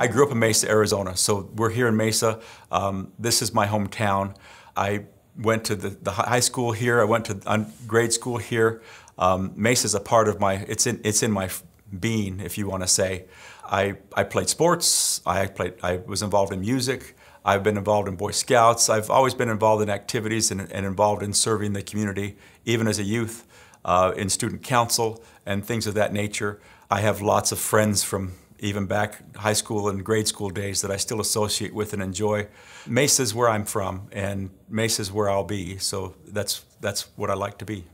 I grew up in Mesa, Arizona, so we're here in Mesa. Um, this is my hometown. I went to the, the high school here. I went to grade school here. Um, Mesa is a part of my. It's in. It's in my being, if you want to say. I I played sports. I played. I was involved in music. I've been involved in Boy Scouts. I've always been involved in activities and, and involved in serving the community, even as a youth, uh, in student council and things of that nature. I have lots of friends from even back high school and grade school days that I still associate with and enjoy. Mesa is where I'm from, and Mesa is where I'll be. So that's that's what I like to be.